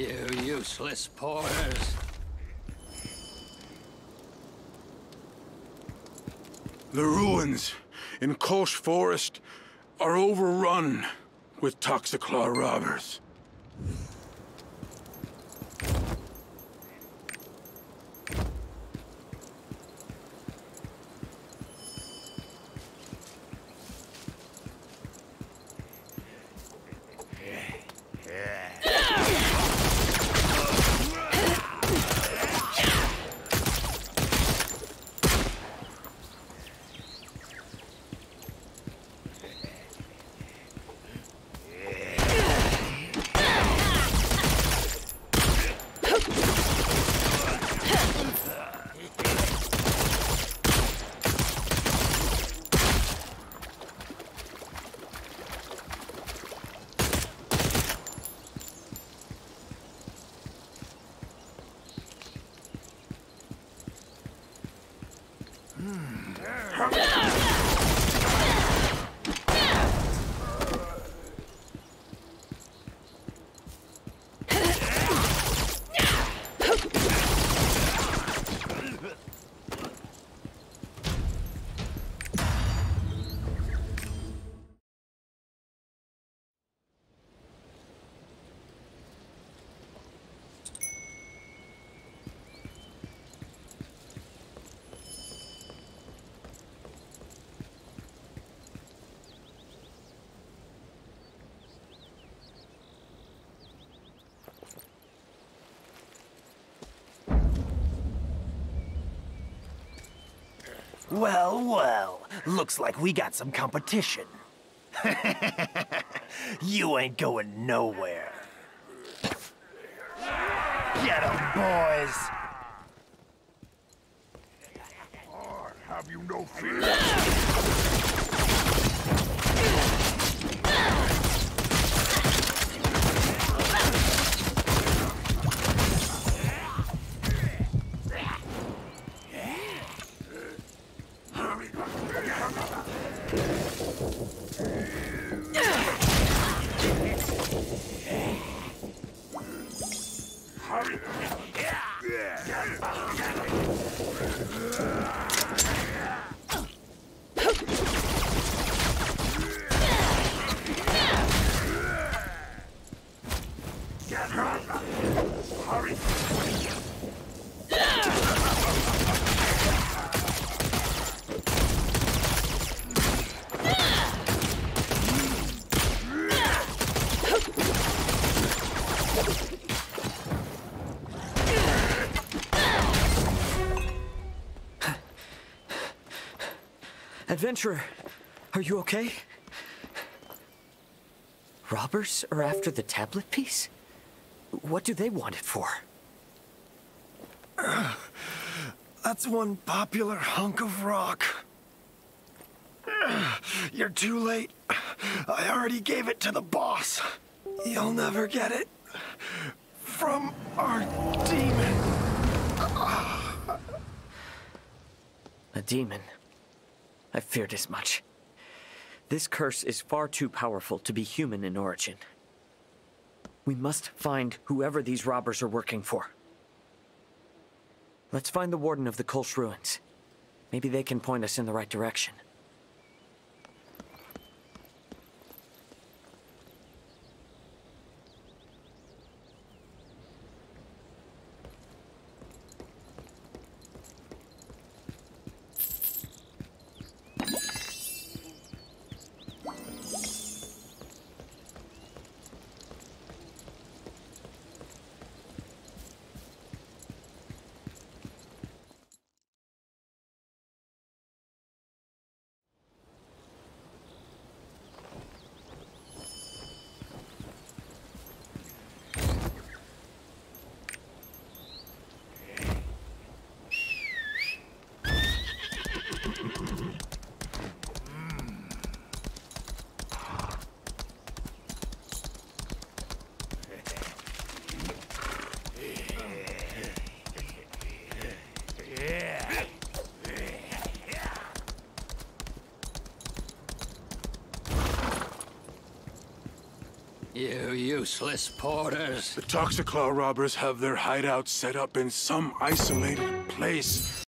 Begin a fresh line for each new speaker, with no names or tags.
You useless porters.
The ruins in Kolsh Forest are overrun with Toxiclaw robbers. Hmm.
Well, well, looks like we got some competition. you ain't going nowhere. Get 'em, boys!
Have you no fear? Yeah!
Adventurer, are you okay? Robbers are after the tablet piece? What do they want it for?
That's one popular hunk of rock. You're too late. I already gave it to the boss. You'll never get it. From our demon.
A demon. I feared as much. This curse is far too powerful to be human in origin. We must find whoever these robbers are working for. Let's find the warden of the Kolsh ruins. Maybe they can point us in the right direction.
You useless porters.
The Toxiclaw robbers have their hideout set up in some isolated place